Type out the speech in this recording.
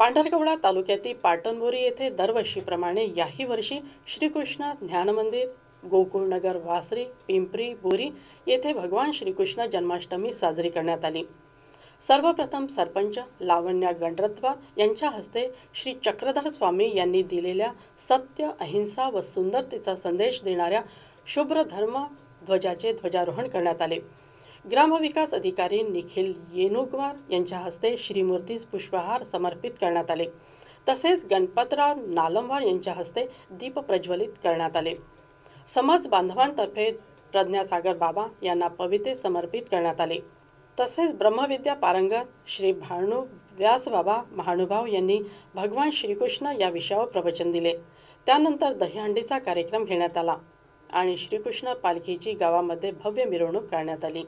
पांढरकवडा तालुक्यातील पाटणबोरी येथे दरवर्षीप्रमाणे याही वर्षी श्रीकृष्ण ज्ञानमंदिर गोकुळनगर वासरी पिंपरी बोरी येथे भगवान श्रीकृष्ण जन्माष्टमी साजरी करण्यात आली. सर्वप्रथम सरपंच लावण्या गणरत्वार यांच्या हस्ते श्री चक्रधर स्वामी यांनी दिलेल्या सत्य अहिंसा व सुंदरतेचा संदेश देणाऱ्या शुभ्र धर्म ध्वजाचे ध्वजारोहण करण्यात आले. ग्रामविकास अधिकारी निखिल येनुगवार यांच्या हस्ते श्रीमूर्तीस पुष्पहार समर्पित करण्यात आले. तसेच गणपतराव नालमवार यांच्या हस्ते दीप प्रज्वलित करण्यात आले. समाज बांधवांतर्फे प्रज्ञासागर बाबा यांना पवित्र समर्पित करण्यात आले. तसेच ब्रह्मविद्या पारंगत श्री भाणू व्यासबाबा महानुभाव यांनी भगवान श्रीकृष्ण या विषयावर प्रवचन दिले. त्यानंतर दहीहंडीचा कार्यक्रम घेण्यात आला आणि श्रीकृष्ण पालखीची गावामध्ये भव्य मिरवणूक करण्यात आली.